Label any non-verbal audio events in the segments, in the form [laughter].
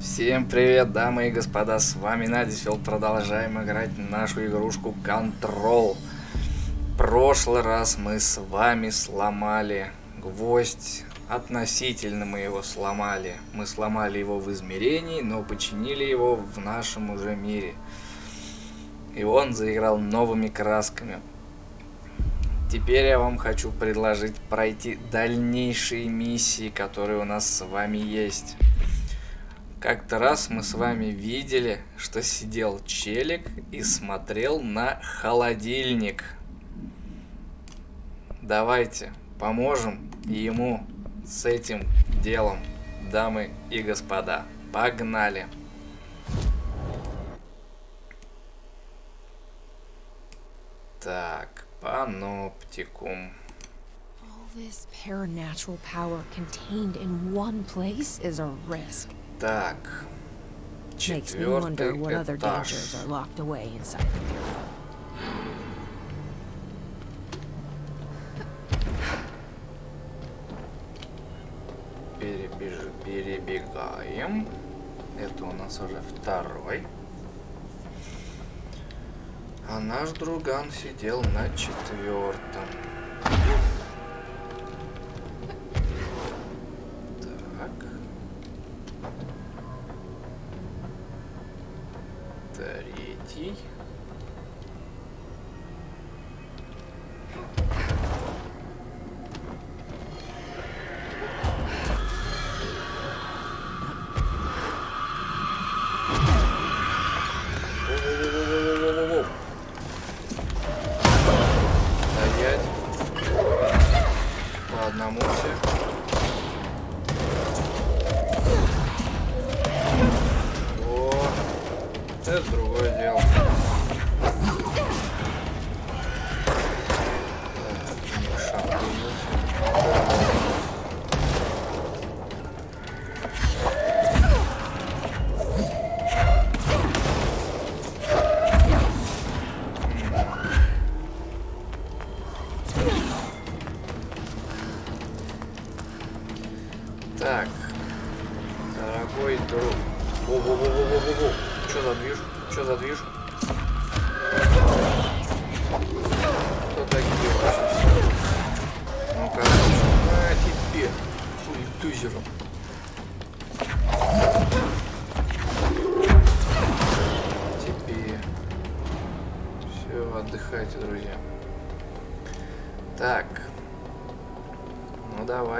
Всем привет, дамы и господа, с вами Надисфилд. Продолжаем играть нашу игрушку Control. прошлый раз мы с вами сломали гвоздь. Относительно мы его сломали. Мы сломали его в измерении, но починили его в нашем уже мире. И он заиграл новыми красками. Теперь я вам хочу предложить пройти дальнейшие миссии, которые у нас с вами есть. Как-то раз мы с вами видели, что сидел челик и смотрел на холодильник. Давайте поможем ему с этим делом, дамы и господа. Погнали! Так, паноптикум. All this power contained in one place is a risk. Так. The bureau. Перебеж... Перебегаем. Это у нас уже второй. А наш друган сидел на четвертом. Третий.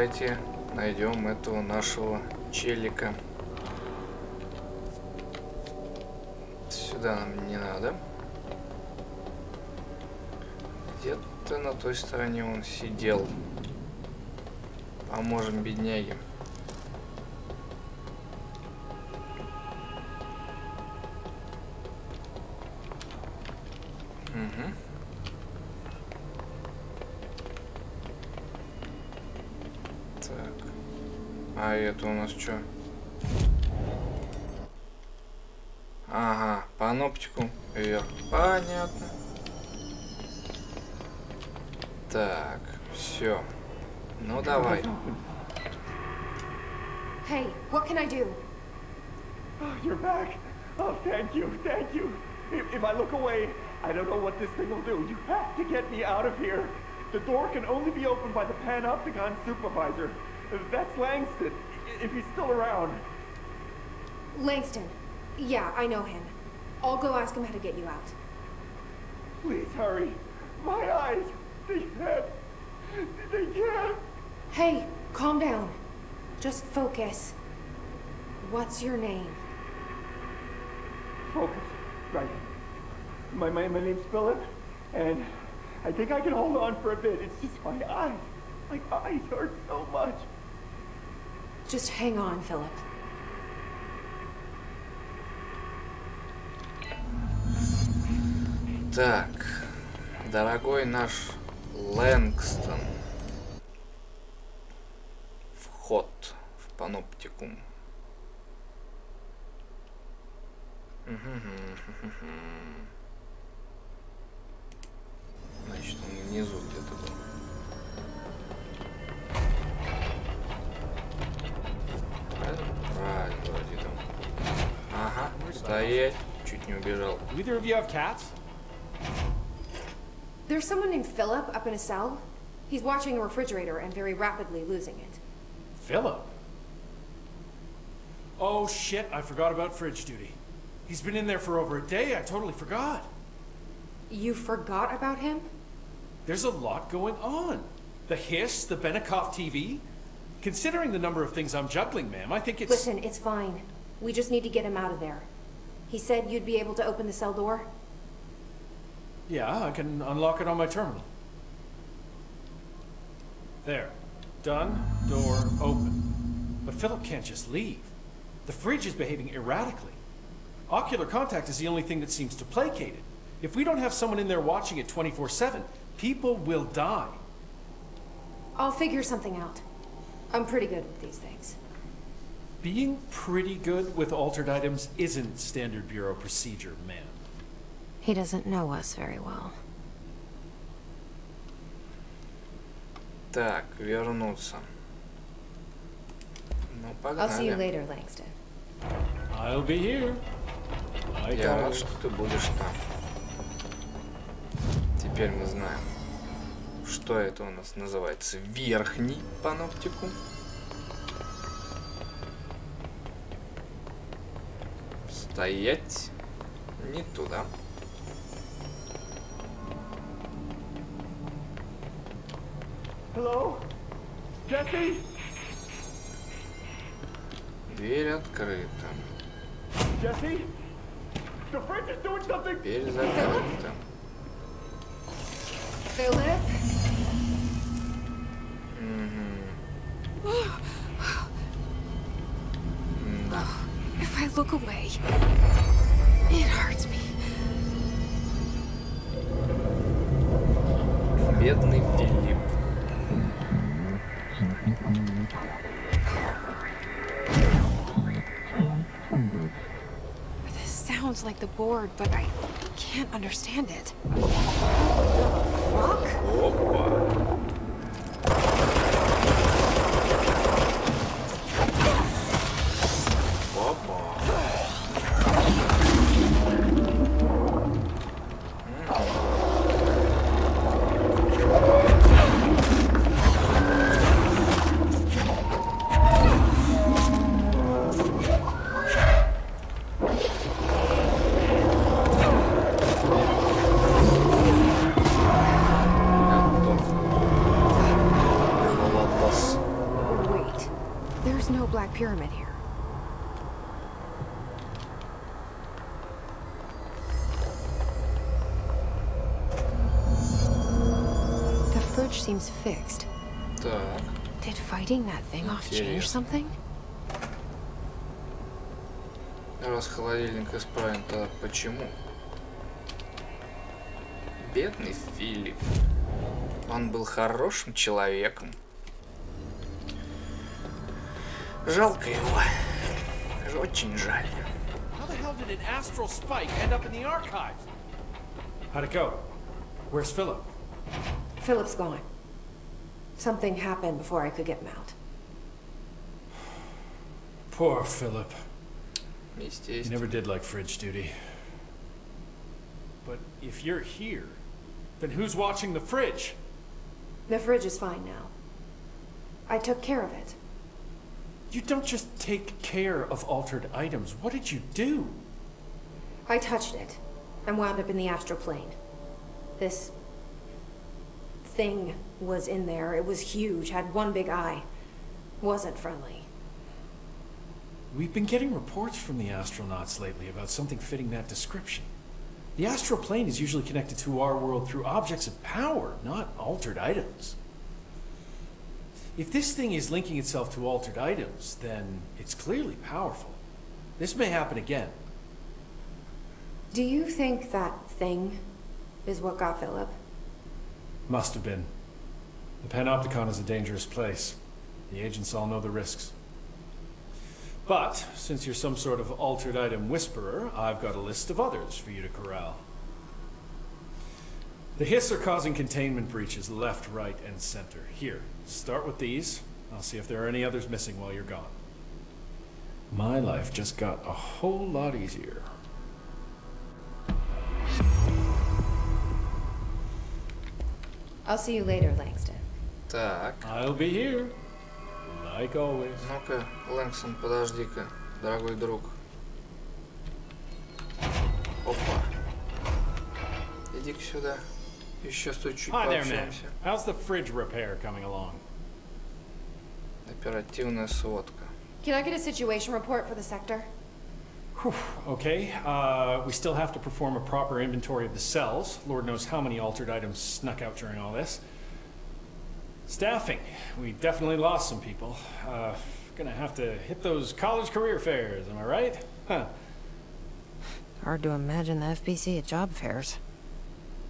Давайте найдем этого нашего челика. Сюда нам не надо. Где-то на той стороне он сидел. Поможем бедняге. Это у нас что? Ага, паноптику вверх. Понятно. Так, все. Ну давай. Hey, what can I do? Oh, you're back. Oh, thank you, thank you. If, if I look away, I don't know what this thing will do. You have to get me out of here. The door can only be opened by the Panopticon supervisor. That's Langston, if he's still around. Langston. Yeah, I know him. I'll go ask him how to get you out. Please hurry. My eyes, they can't. They can't. Hey, calm down. Just focus. What's your name? Focus. Right. My, my, my name's Philip, and I think I can hold on for a bit. It's just my eyes. My eyes hurt so much. Just hang on, Philip. Так, дорогой наш Лэнгстон. Вход в паноптикум. Значит, он внизу где-то был. Правильно? Правильно, вроде там. Стоять. Чуть не убежал. Do either of you have cats? There's someone named Philip up in a cell. He's watching a refrigerator and very rapidly losing it. Philip. Oh shit, I forgot about fridge duty. He's been in there for over a day, I totally forgot. You forgot about him? There's a lot going on. The hiss, the Benikoff TV. Considering the number of things I'm juggling, ma'am, I think it's... Listen, it's fine. We just need to get him out of there. He said you'd be able to open the cell door. Yeah, I can unlock it on my terminal. There. Done. Door open. But Philip can't just leave. The fridge is behaving erratically. Ocular contact is the only thing that seems to placate it. If we don't have someone in there watching it 24-7, people will die. I'll figure something out. I'm pretty good with these things. Being pretty good with altered items isn't standard bureau procedure, ma'am. He doesn't know us very well. Так, вернуться. Ну, I'll see you погнали. later, Langston. I'll be here. I Я got рад, it. что ты будешь там. Теперь мы знаем, Что это у нас называется верхний паноптику. Стоять не туда. Hello? Jesse? Дверь открыта. Jesse? The fridge is doing something! Дверь закрыта. Philip? Да. If I look away, it hurts me. Бедный Филипп. This sounds like the board, but I can't understand it. Fuck? Опа. Опа. Seems fixed. Так. Did fighting that thing off change something? Раз холодильник исправен, то почему? Бедный Филипп. Он был хорошим человеком. Жалко его. Очень жаль. How the hell did an astral spike end up in the archives? How'd it go? Where's Philip? Philip's gone. Something happened before I could get him out. Poor Philip. He never did like fridge duty. But if you're here, then who's watching the fridge? The fridge is fine now. I took care of it. You don't just take care of altered items. What did you do? I touched it and wound up in the astral plane. This thing was in there. It was huge, had one big eye. Wasn't friendly. We've been getting reports from the astronauts lately about something fitting that description. The astral plane is usually connected to our world through objects of power, not altered items. If this thing is linking itself to altered items, then it's clearly powerful. This may happen again. Do you think that thing is what got Philip? Must have been. The Panopticon is a dangerous place. The agents all know the risks. But, since you're some sort of altered item whisperer, I've got a list of others for you to corral. The hiss are causing containment breaches left, right, and center. Here, start with these. I'll see if there are any others missing while you're gone. My life just got a whole lot easier. I'll see you later, Langston. Так. I'll be here, like always. Ну-ка, Лэнгсон, подожди-ка, дорогой друг. Опа. Иди-ка сюда. Еще стой чуть Hi there, man. пообщаемся. How's the fridge repair coming along? Оперативная сводка. Can I get a situation report for the sector? Okay, uh, we still have to perform a proper inventory of the cells. Lord knows how many altered items snuck out during all this. Staffing. We definitely lost some people. Uh, gonna have to hit those college career fairs, am I right? Huh. Hard to imagine the FBC at job fairs.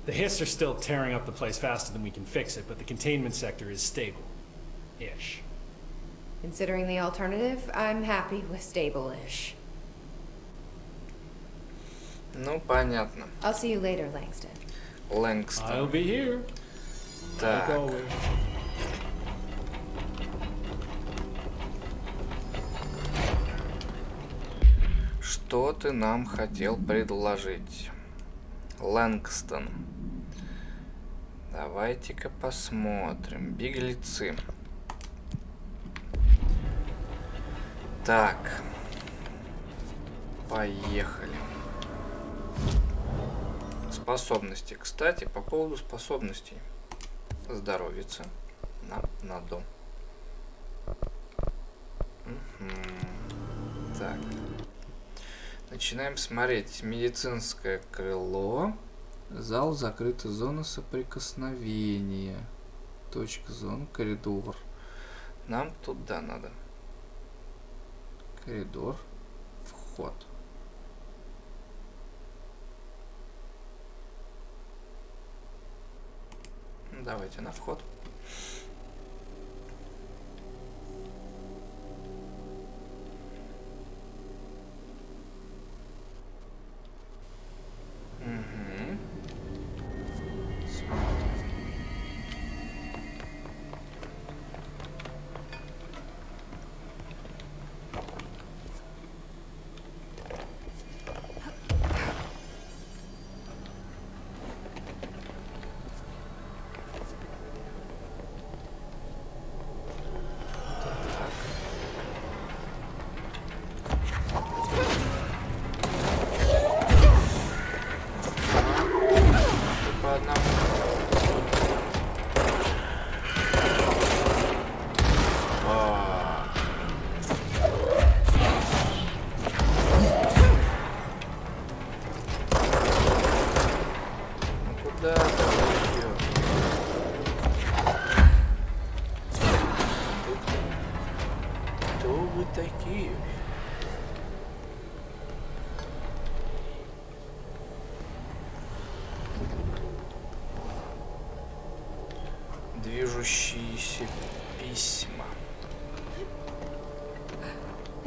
The Hiss are still tearing up the place faster than we can fix it, but the containment sector is stable. Ish. Considering the alternative, I'm happy with stable-ish. Ну, понятно. I'll see you later, Langston. I'll Лэнгстон. be here, like Так. always. Что ты нам хотел предложить? Лэнгстон. Давайте-ка посмотрим. Беглецы. Так. Поехали. Способности. Кстати, по поводу способностей. Здоровится. Нам на дом. Мгм. Так. Начинаем смотреть. Медицинское крыло. Зал закрыта зона соприкосновения. Точка зон, коридор. Нам туда надо. Коридор. Вход. Давайте на вход. Мгм. Смотрим.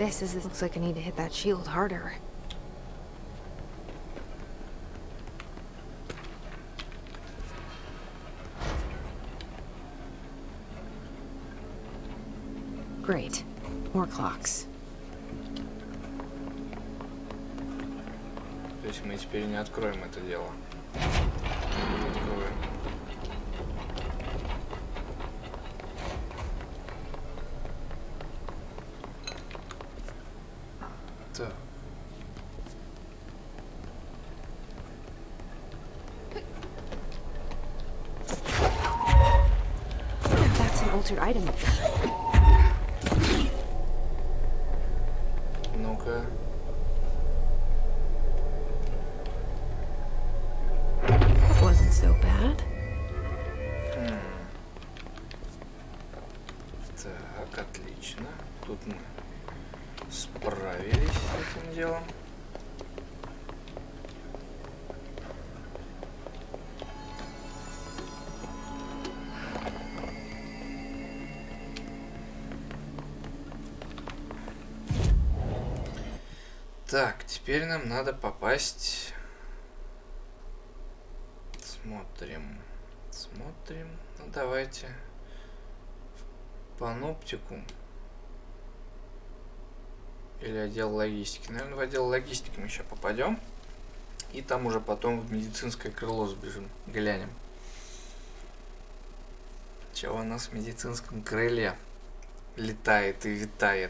This is. Looks like I need to hit that shield harder. Great. More clocks. То есть мы теперь не откроем это дело. an altered item. Okay. Так, теперь нам надо попасть... Смотрим. Смотрим. Ну, давайте. В паноптику. Или отдел логистики. Наверное, в отдел логистики мы еще попадем. И там уже потом в медицинское крыло сбежим. Глянем. Все у нас в медицинском крыле летает и витает.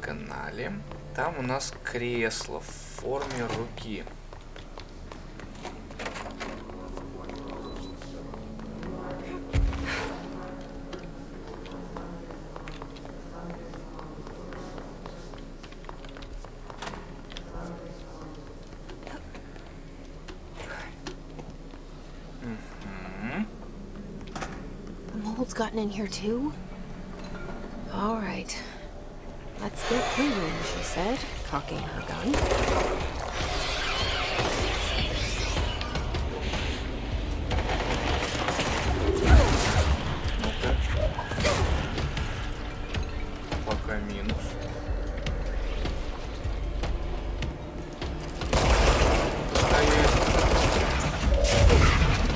Погнали. Там у нас кресло в форме руки. Mold's gotten in here too? Get moving, she said, cocking her gun. Ну-ка. Пока минус.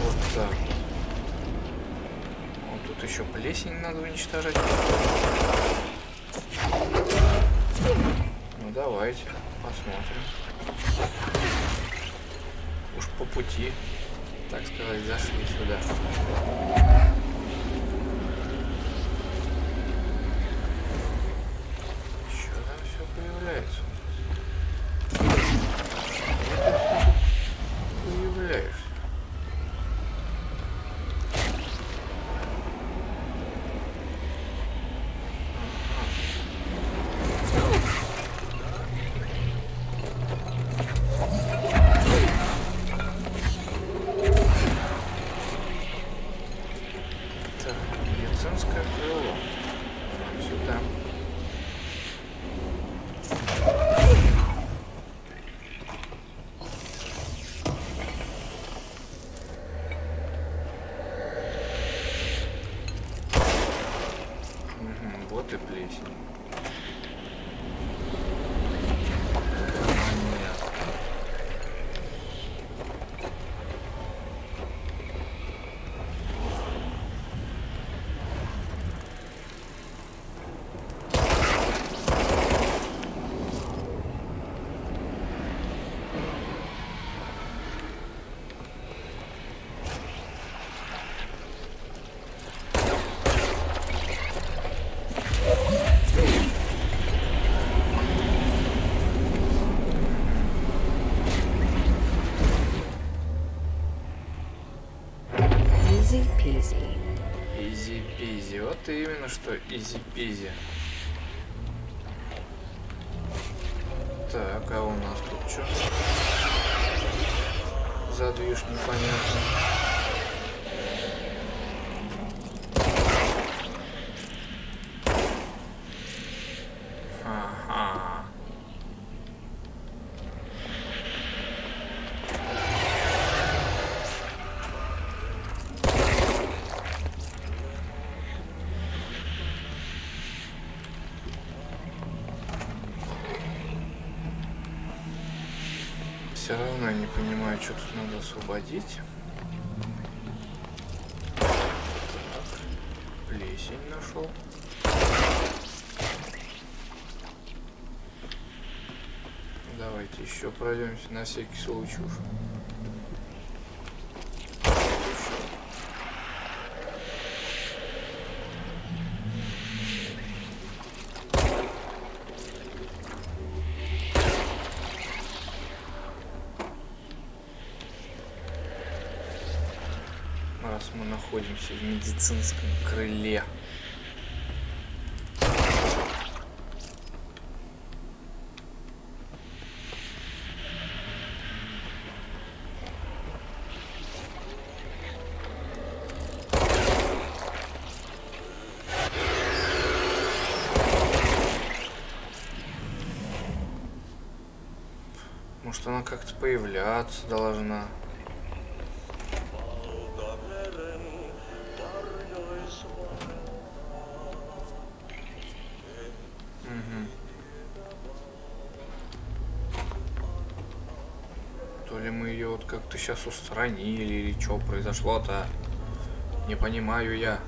Вот так. Вот тут еще плесень надо уничтожать. Уж по пути, так сказать, зашли сюда. Что изи-пизи. Так, а у нас тут что? Задвиж непонятно. Понимаю, что тут надо освободить. Так, плесень нашел. Давайте еще пройдемся на всякий случай. Находимся в медицинском крыле. Может она как-то появляться должна. Сейчас устранили, или что произошло-то? Не понимаю я.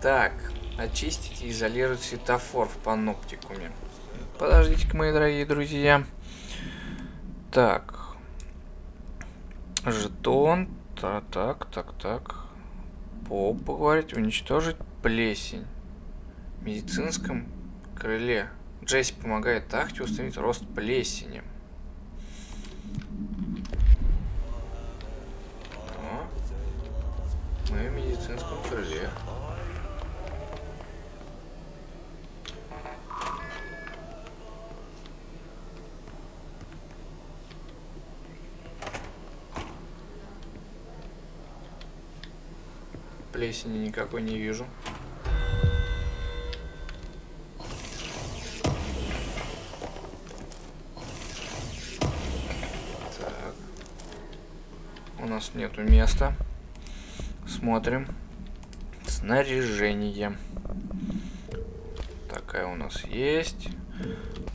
Так, очистить и изолировать светофор в паноптикуме. Подождите-ка, мои дорогие друзья. Так. Жетон. Так, так, так, так. По поговорить, уничтожить плесень. В медицинском крыле. Джесси помогает Тахте установить рост плесени. Плесени никакой не вижу. Так. У нас нету места. Смотрим. Снаряжение. Такая у нас есть.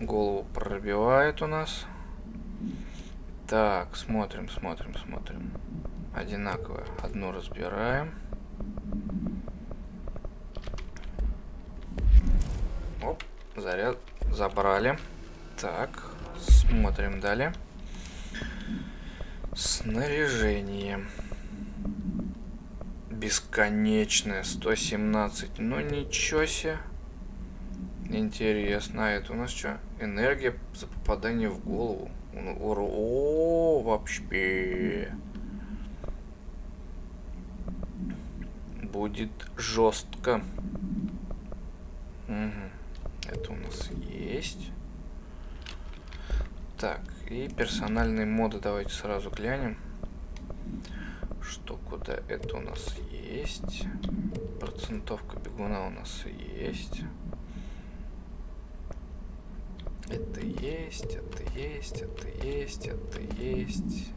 Голову пробивает у нас. Так, смотрим, смотрим, смотрим. Одинаково. Одну разбираем. Заряд забрали. Так, смотрим далее. Снаряжение. Бесконечное, 117. Ну ничего себе. Интересно, а это у нас что? Энергия за попадание в голову. О, вообще. Будет жестко. Угу. Есть. Так, и персональные моды давайте сразу глянем. Что куда это у нас есть. Процентовка бегуна у нас есть. Это есть, это есть, это есть, это есть.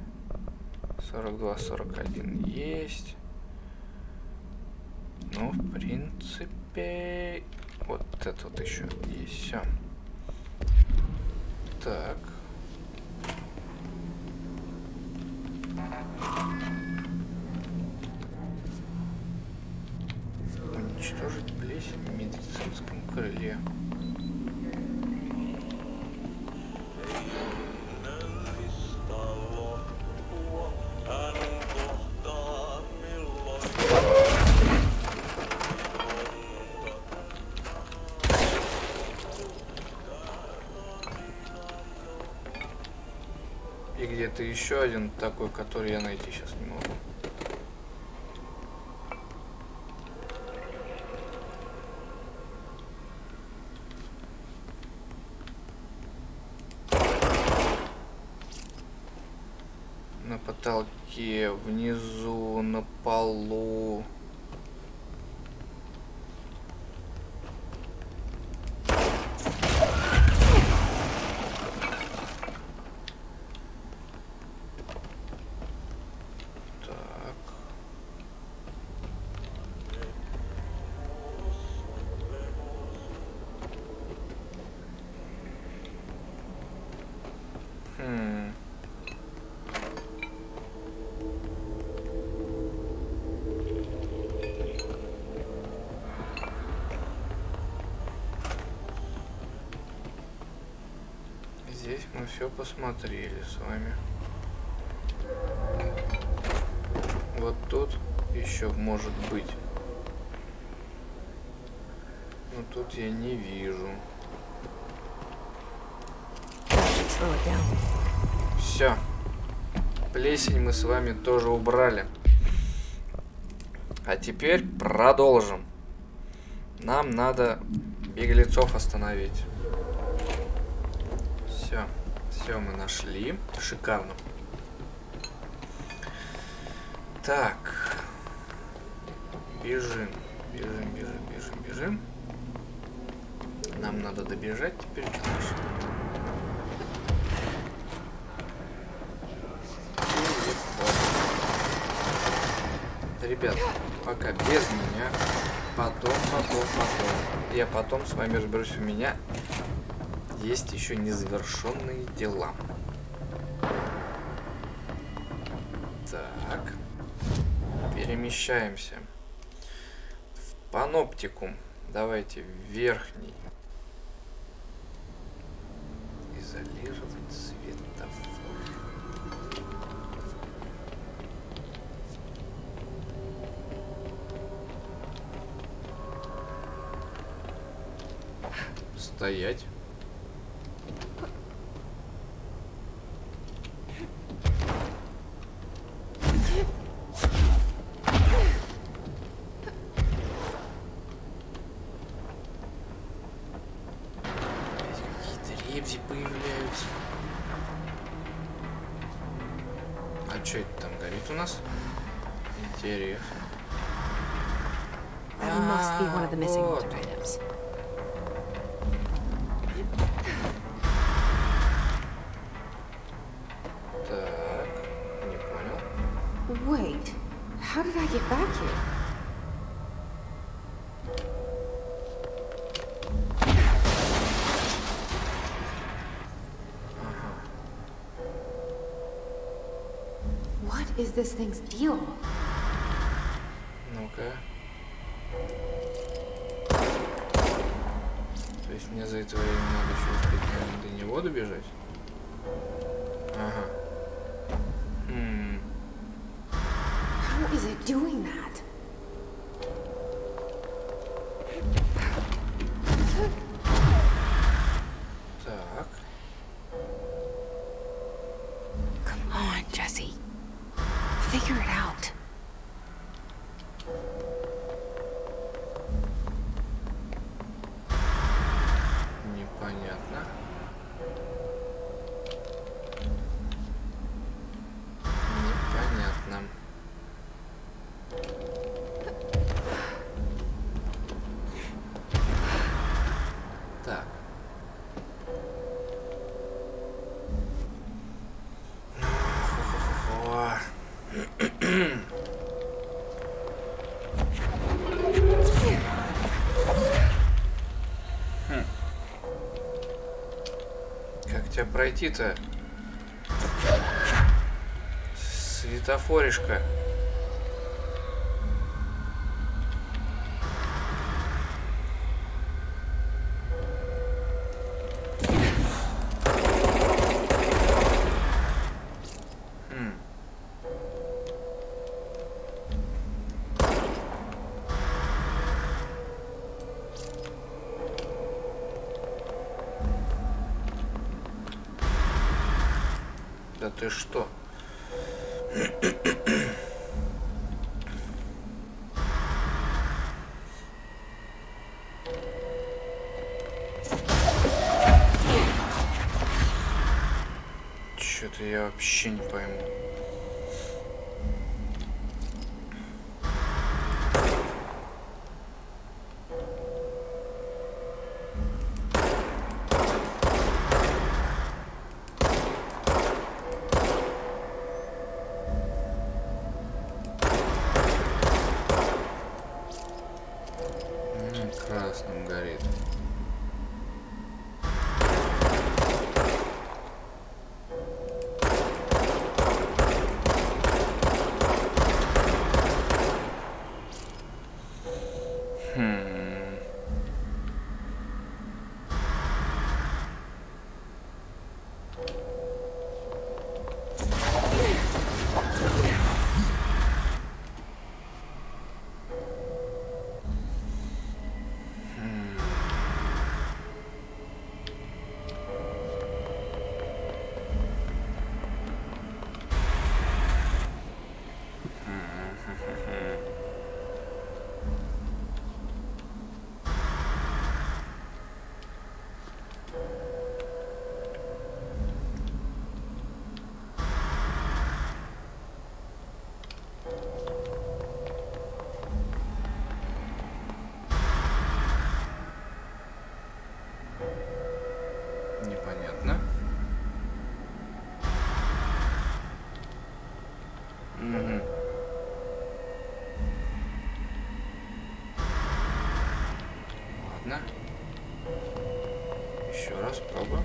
42, 41 есть. Ну, в принципе, вот это вот еще есть. Все. Так. Еще один такой, который я найти сейчас не могу. На потолке, внизу, на полу. Все посмотрели с вами. Вот тут еще может быть. Но тут я не вижу. Все. Плесень мы с вами тоже убрали. А теперь продолжим. Нам надо беглецов остановить. Все. Мы нашли. Шикарно. Так. Бежим. Бежим, бежим, бежим, бежим. Нам надо добежать теперь до Ребят, пока без меня. Потом, потом, потом. Я потом с вами разберусь. У меня есть еще незавершенные дела. Так. Перемещаемся. В паноптикум. Давайте верхний. Изолировать светофор. Стоять. this thing's deal? пройти-то? Светофоришка. что? Ладно. Еще раз пробуем.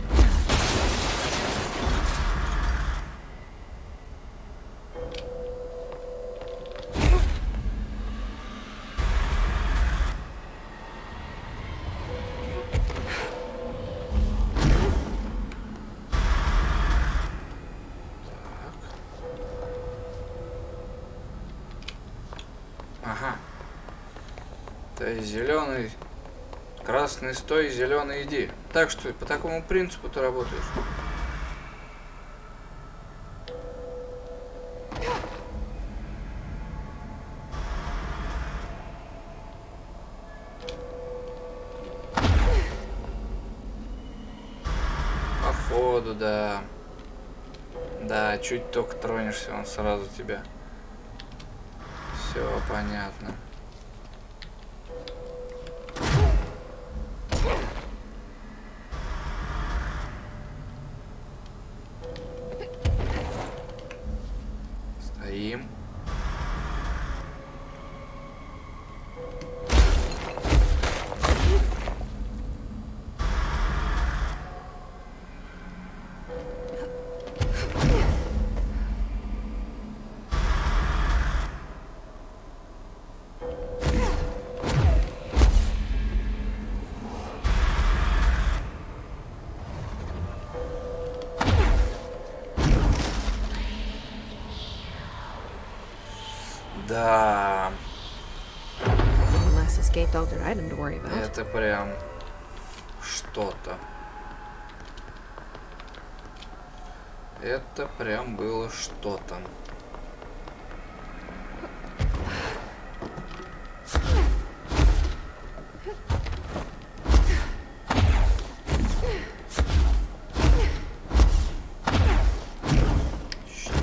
зеленый Красный стой, зеленый иди. Так что по такому принципу ты работаешь. Походу, да. Да, чуть только тронешься, он сразу тебя. Все понятно. Altered item to worry about. это прям что-то. Это прям было что-то.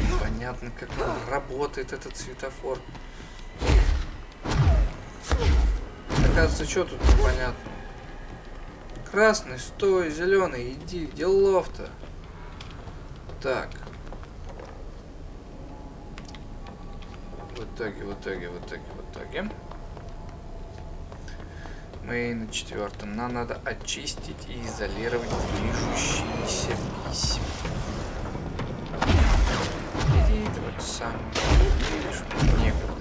Непонятно, как работает этот светофор. Оказывается, что тут непонятно? Красный, стой, зеленый, иди, делов-то. Так. В итоге, в итоге, в итоге, в итоге. Мы на четвертом. Нам надо очистить и изолировать движущиеся письма. Иди ты вот сам. Видишь, некуда.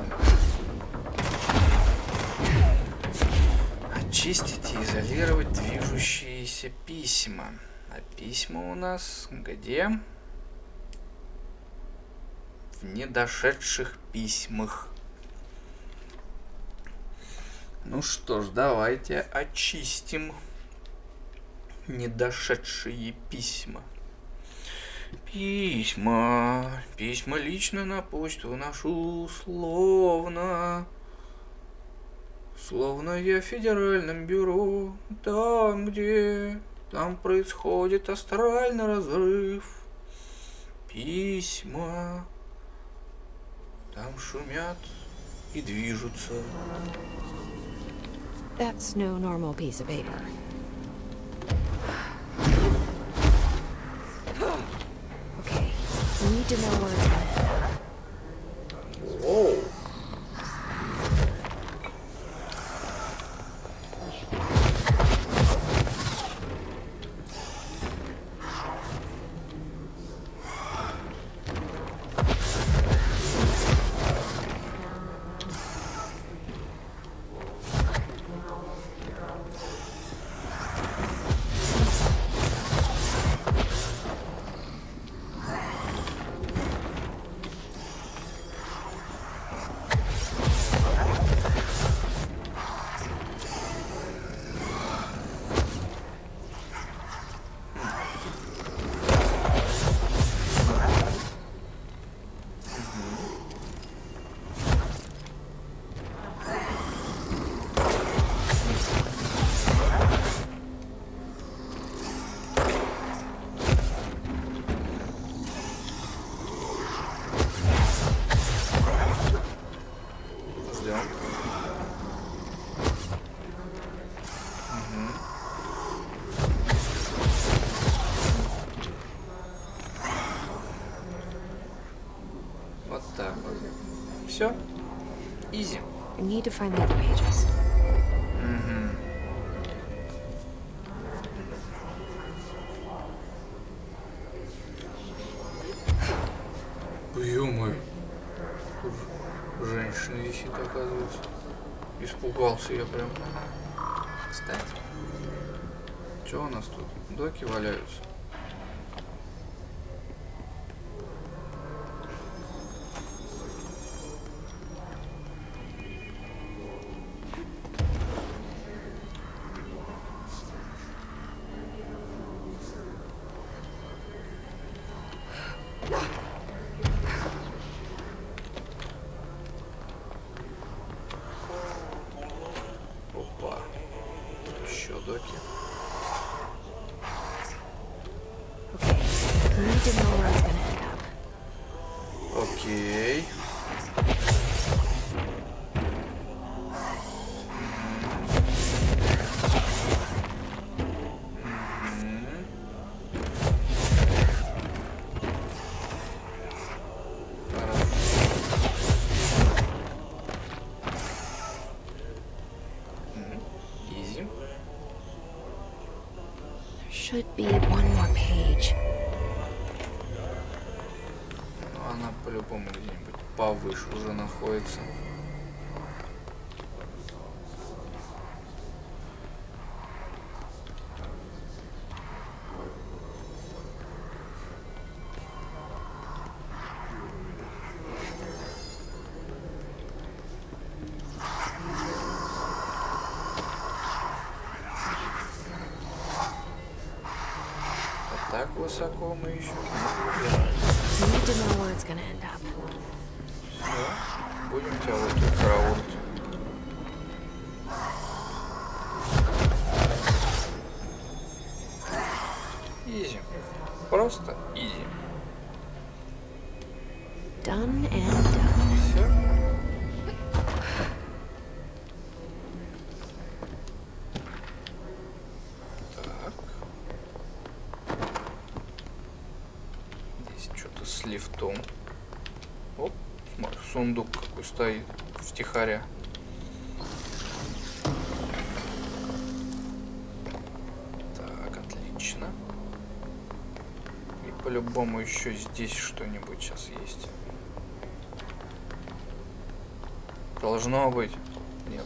Очистить и изолировать движущиеся письма. А письма у нас где? В недошедших письмах. Ну что ж, давайте очистим недошедшие письма. Письма, письма лично на почту нашу, словно, словно я в федеральном бюро, там, где, там происходит астральный разрыв. Письма, там шумят и движутся. That's no normal piece of paper. Okay, we need to know where it's need to find the other pages. Ё-моё. Тут женщина висит, оказывается. Испугался я прям. Кстати. Что у нас тут? Доки валяются. Еще should be one more page. Она по-любому где-нибудь повыше уже находится. А так высоко мы еще не забираемся. Need to know where it's gonna будем тебя вот тут караулить. Изи. Просто смотри, сундук какой стоит втихаря. Так, отлично. И по-любому еще здесь что-нибудь сейчас есть. Должно быть. Нет.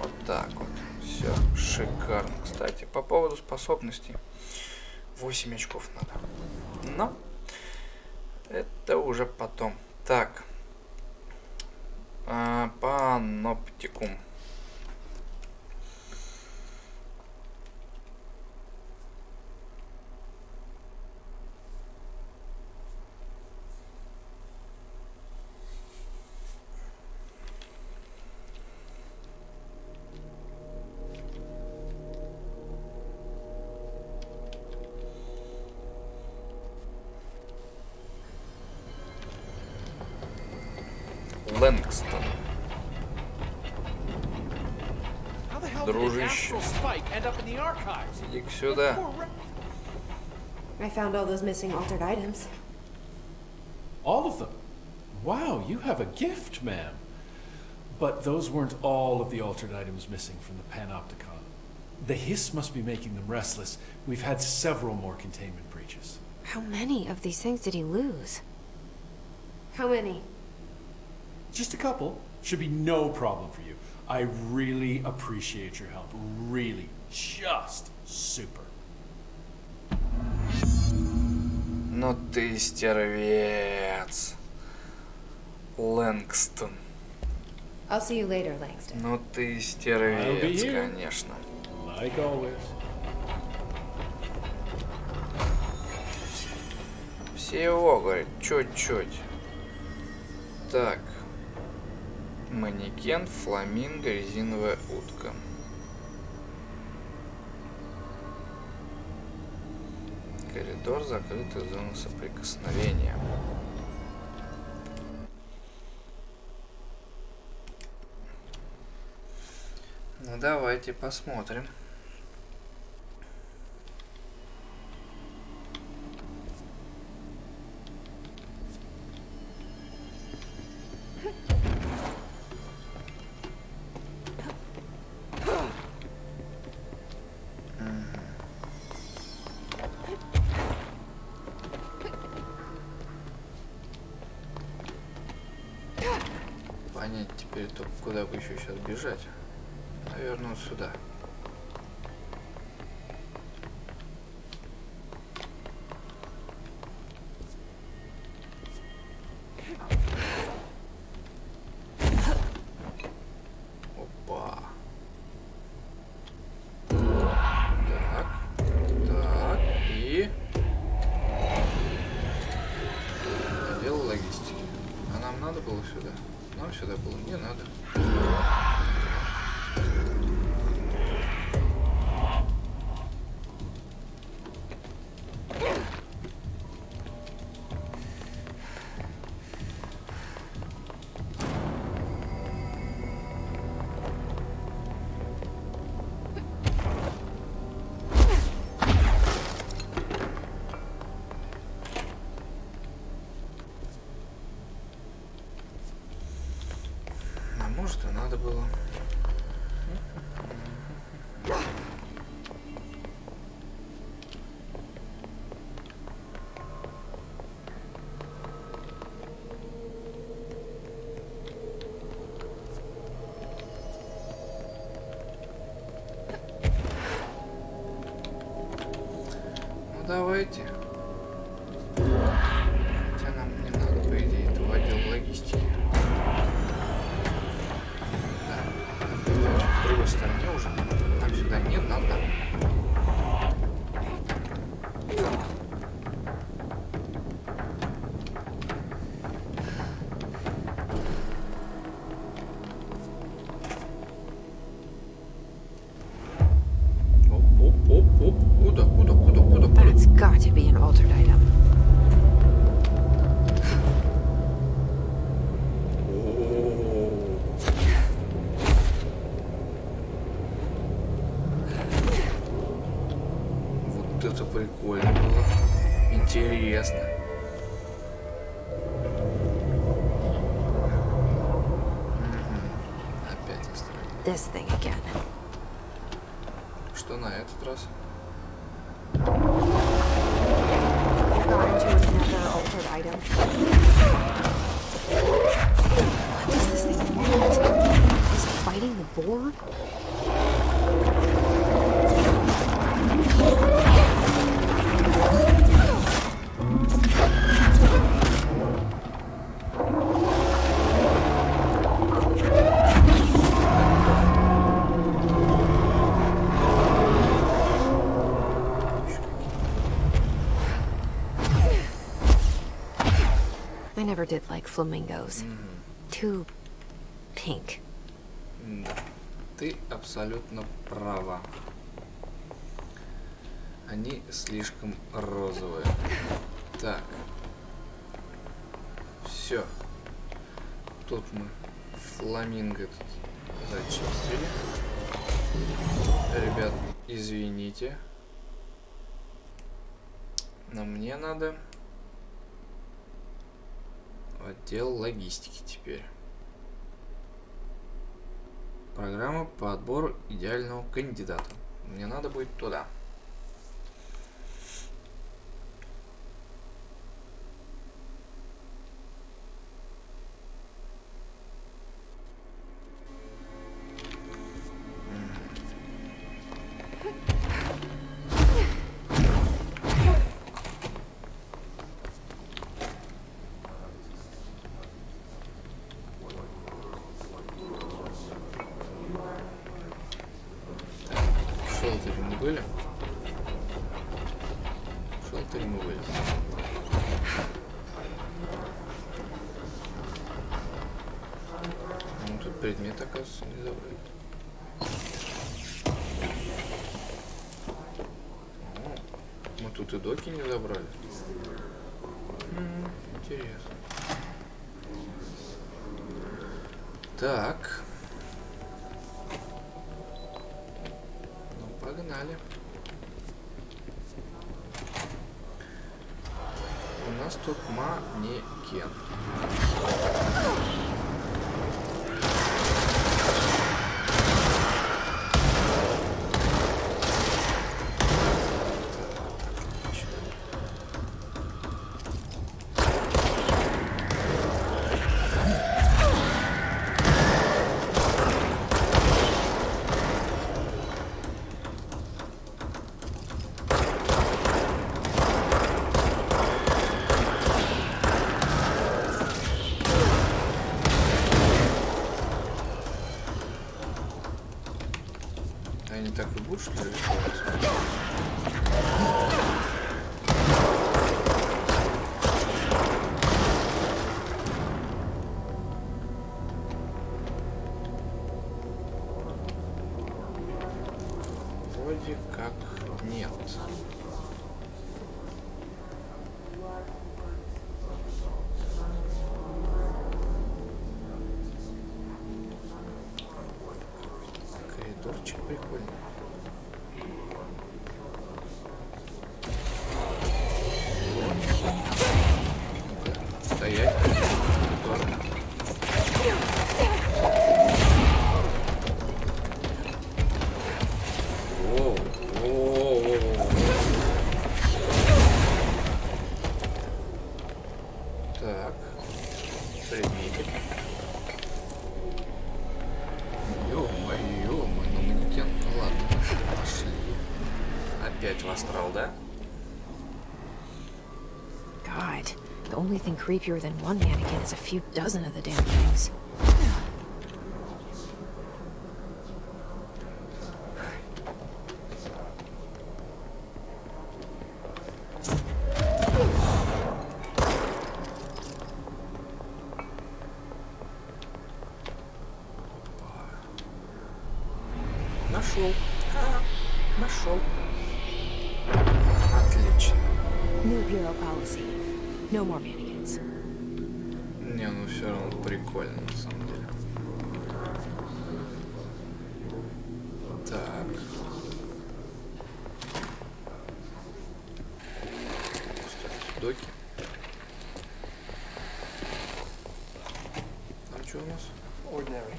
Вот так вот. Все, шикарно. Кстати, по поводу способностей. 8 очков надо. Но это уже потом. Так. А, паноптикум. сюда. Poor Ra- I found all those missing altered items. All of them. Wow, you have a gift, ma'am. But those weren't all of the altered items missing from the Panopticon. The hiss must be making them restless. We've had several more containment breaches. How many of these things did he lose? How many? Just a couple. Should be no problem for you. I really appreciate your help. Really. Just super. Ну ты стервец. Лэнгстон. I'll see you later, Langston. Ну ты стервец, конечно. Like always. Все его, говорит, чуть-чуть. Так. Манекен, фламинго, резиновая утка. Коридор, закрытая зона соприкосновения. Ну давайте посмотрим. Бежать. Надо было. Ну давайте. four? I never did like flamingos. Mm. Too pink. Абсолютно права. Они слишком розовые. Так. Все. Тут мы фламинго тут зачистили. Ребят, извините. Но мне надо отдел логистики теперь. Программа по отбору идеального кандидата. Мне надо будет туда. Предмет, оказывается, не забрали. О, Мы тут и доки не забрали. Интересно. Так. Ну, погнали. У нас тут манекен. Creepier than one mannequin is a few dozen of the damn things.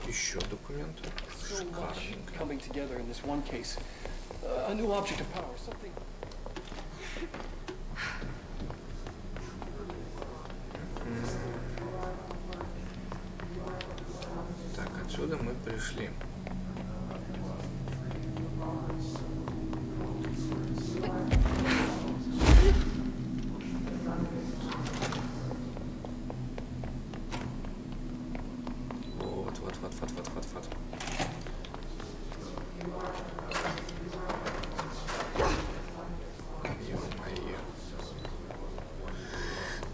Еще документы. So much Шикарненько. coming together in this one case. Uh, a new object of power, something.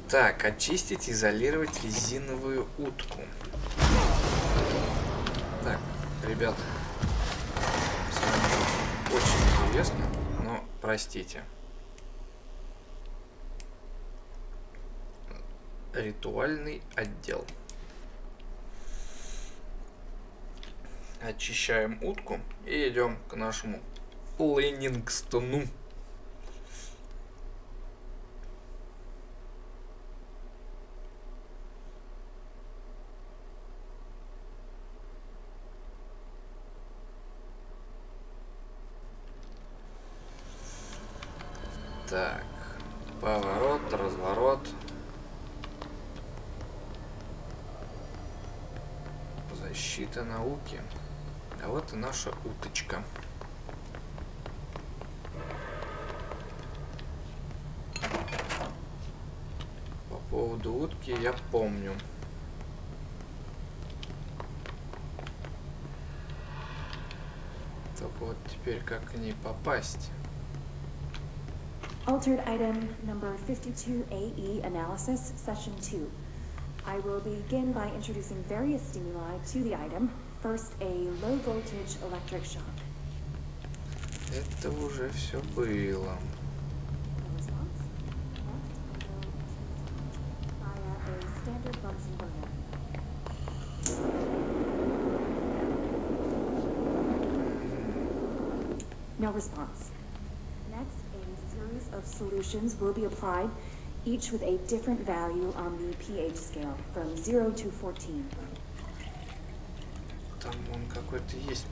Так, очистить, изолировать резиновую утку. Так, вами очень интересно, но простите. Ритуальный отдел. Очищаем утку и идем к нашему Леннингстону. Так, поворот, разворот. Защита науки. А вот и наша уточка. По поводу утки я помню. Только вот теперь как к ней попасть? Altered item number 52AE analysis, session 2. I will begin by introducing various stimuli to the item. First, a low voltage electric shock. Это уже все было. The response? Next, I will via a standard Bunsen burner. No response. Next, a series of solutions will be applied, each with a different value on the pH scale, from 0 to 14. Там он какой-то есть.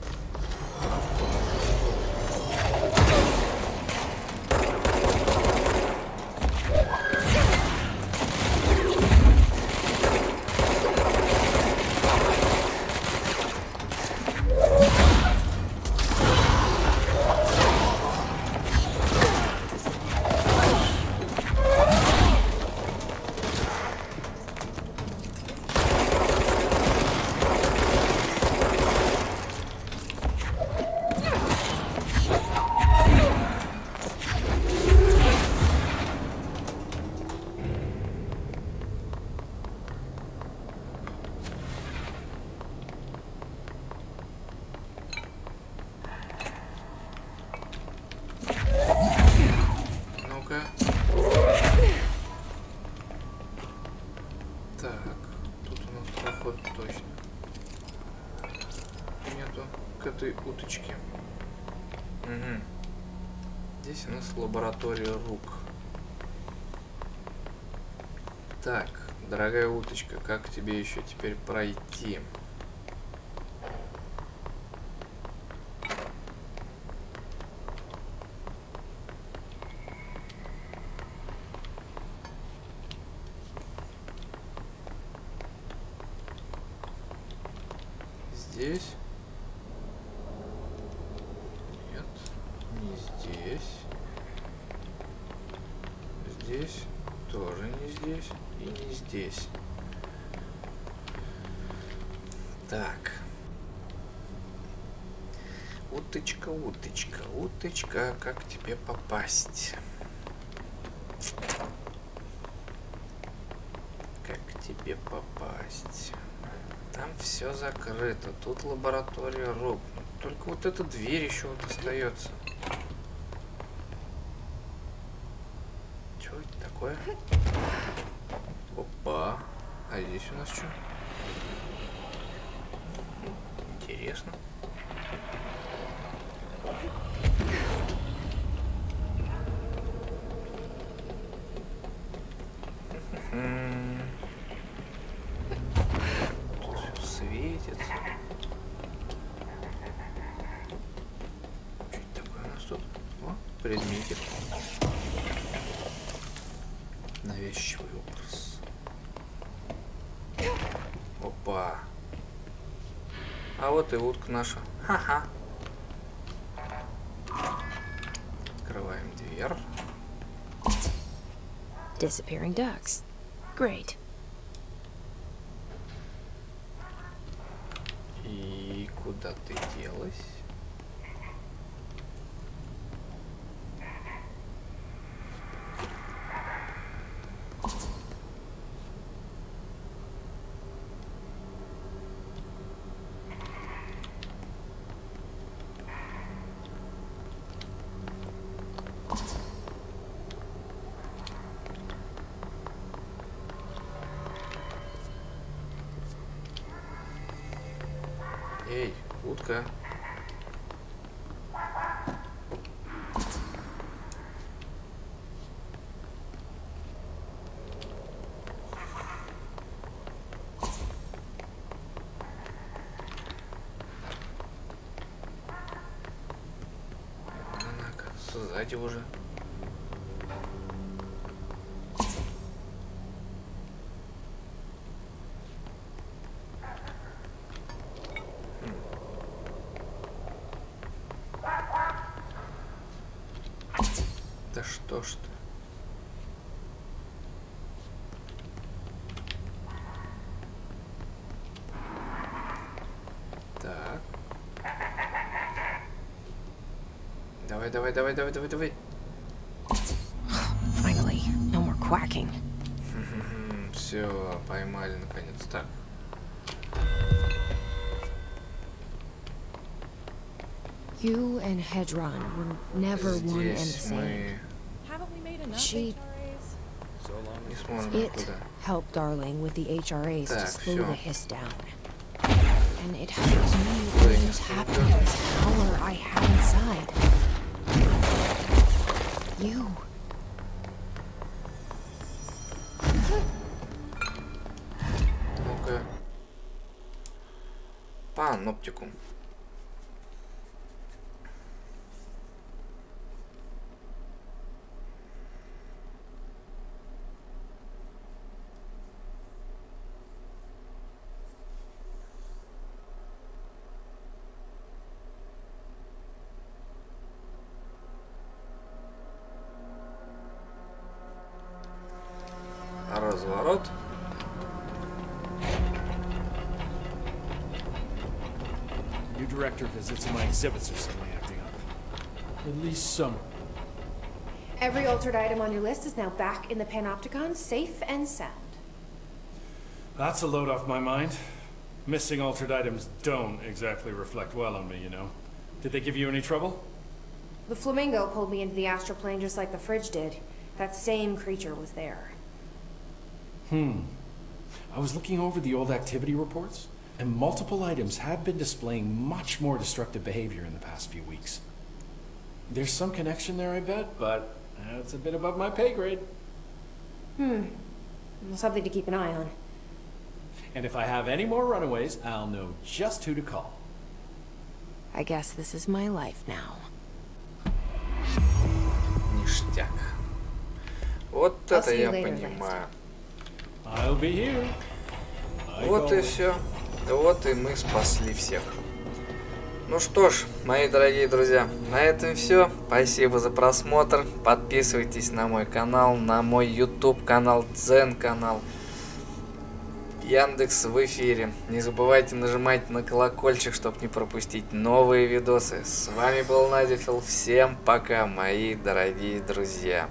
Лаборатория рук. Так, дорогая уточка, как тебе еще теперь пройти? Здесь? Нет, не здесь. Здесь, тоже не здесь и не здесь. Так. Уточка, уточка, уточка, как тебе попасть? Как тебе попасть? Там все закрыто, тут лаборатория рухнут. Только вот эта дверь еще вот остается. Что это такое? Опа. А здесь у нас что? Интересно. М. Тут всё светится. Что это такое у нас тут? О, предметик. Навязчивый образ. Опа. А вот и утка наша. Ха-ха. Открываем дверь. Disappearing ducks. Great. И куда ты делась? Эй, утка. Сзади уже. Давай, давай, давай, давай, давай, давай. [sighs] Finally, no more quacking. [laughs] Все, поймали наконец. Так. You and Hedron were never one and the Здесь same. мы Haven't we made enough She- HRAs? не сможем It никуда. helped Darling with the HRAs to Так, slow всё. the hiss down. And it helped me lose happiness, power I had inside. You. Ну-ка. Паноптикум. Разворот. New director visits and my exhibits are suddenly acting up. At least some. Every altered item on your list is now back in the Panopticon, safe and sound. That's a load off my mind. Missing altered items don't exactly reflect well on me, you know. Did they give you any trouble? The flamingo pulled me into the astral plane just like the fridge did. That same creature was there. Hmm. I was looking over the old activity reports, and multiple items have been displaying much more destructive behavior in the past few weeks. There's some connection there, I bet, but that's a bit above my pay grade. Hmm. Something to keep an eye on. And if I have any more runaways, I'll know just who to call. I guess this is my life now. Ништяк. Вот I'll это see you я later, понимаю. Вот и все. Вот и мы спасли всех. Ну что ж, мои дорогие друзья, на этом все. Спасибо за просмотр. Подписывайтесь на мой канал, на мой YouTube канал, Дзен канал. Яндекс в эфире. Не забывайте нажимать на колокольчик, чтобы не пропустить новые видосы. С вами был Надифил. Всем пока, мои дорогие друзья.